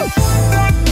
Bye.